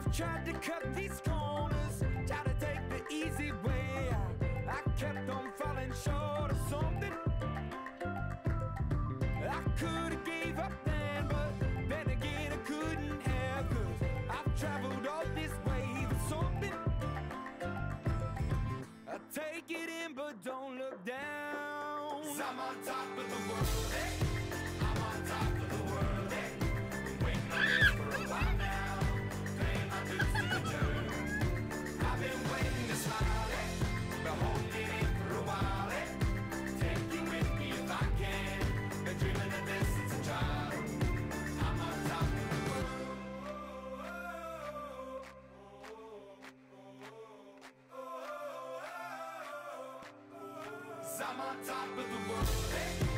I've tried to cut these corners, tried to take the easy way. I kept on falling short of something. I could have gave up then, but then again I couldn't I've traveled all this way for something. I take it in, but don't look down. i I'm on top of the world, eh? Top of the world, eh?